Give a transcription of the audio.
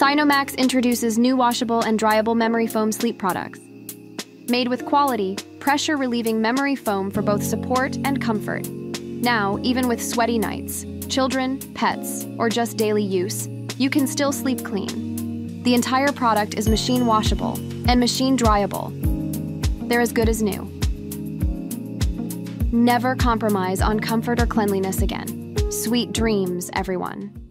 Sinomax introduces new washable and dryable memory foam sleep products. Made with quality, pressure relieving memory foam for both support and comfort. Now, even with sweaty nights, children, pets, or just daily use, you can still sleep clean. The entire product is machine washable and machine dryable. They're as good as new. Never compromise on comfort or cleanliness again. Sweet dreams, everyone.